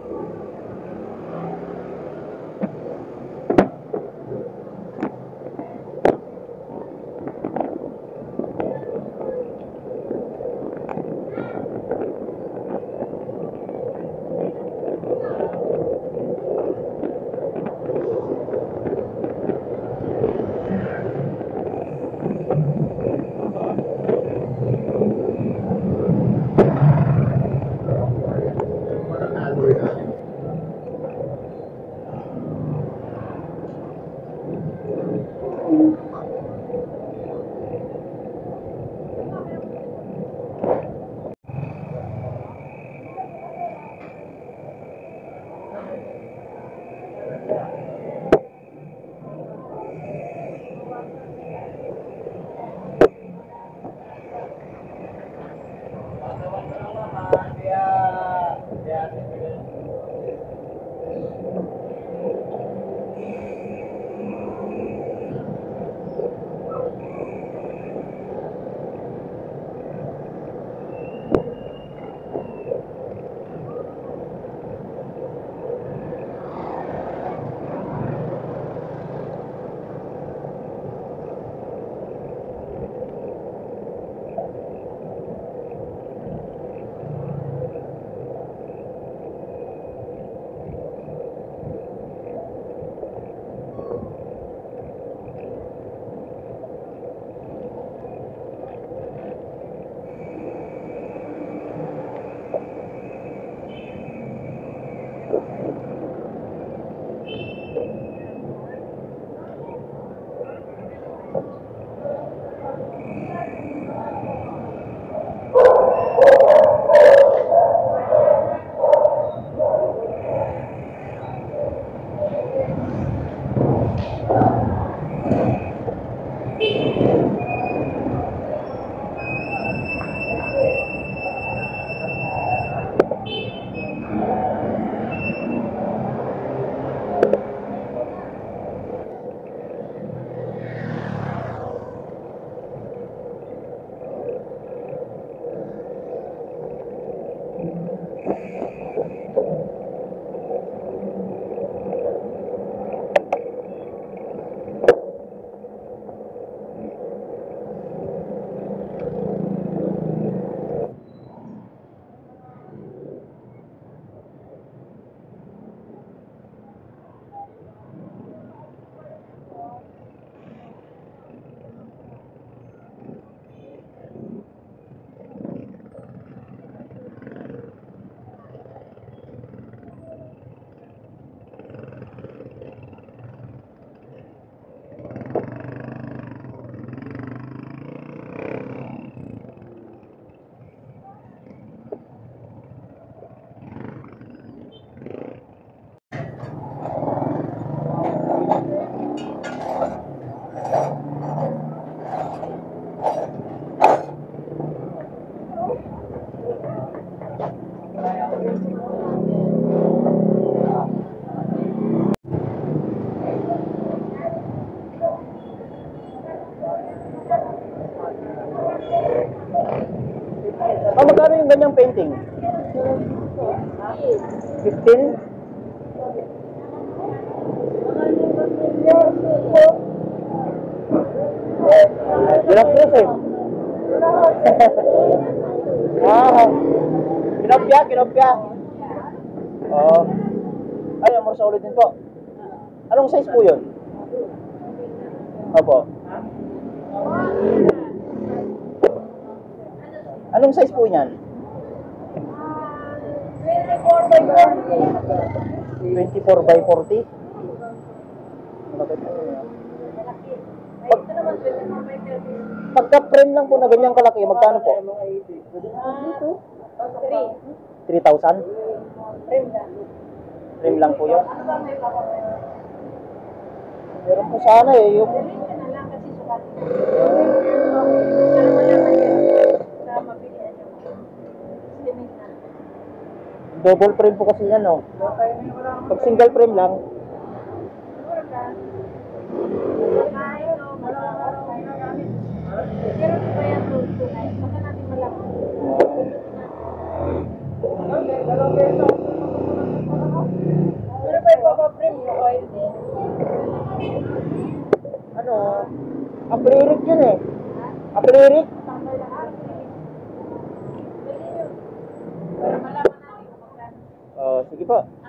ああ。Ah, magkano yung ganyang painting? 15? Pinapyas eh. ah, kinopya, kinopya. Oo. Ay, amor sa ulit din po. Anong size po yun? Opo. Anong size po niyan? 24 by 40? Bakit ano yan? Pag, pagka frame lang po na ganyang kalaki, magkano po? 3,000? Frame lang po yun. Meron po sana eh, yung Double frame po kasi yan, oh. Pag single frame lang. Pero pa yung frame, no oil din. Ano? Ah? Apririk yun eh. Apririk. Po.